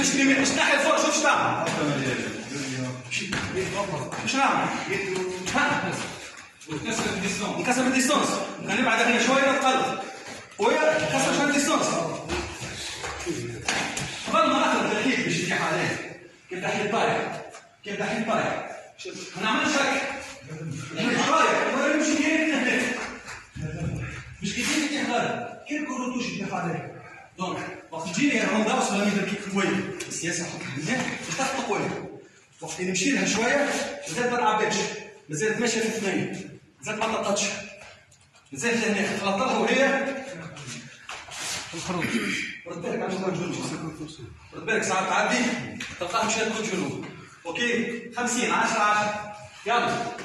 مش مش ناحية فوق شوف تعمل إيش نعمل؟ ها وكسر الديستون نكسر الديستانس نبعد هنا شوية نتقلب ويا كسر شوية الديستانس قبل ما ناخذ تركيب باش يتيح عليه كيف تحليل طاير كيف تحليل طاير ما نعملش هيك طاير ولا نمشي كيف هناك مش طاير كيف كروتوش يتيح عليه دونك وقت تجيني أنا ندرس ولا نبدا كيف قويه السياسة مزيان تخطط قويه وقت نمشي لها شوية مازال ما لعبتش مازال ماشيه في اثنين مازال ما طقطش مازال هنا خلطها وهي الخروج رد بالك على جنوب رد بالك ساعات تعدي مشات جنوب أوكي 50 10 10 يلا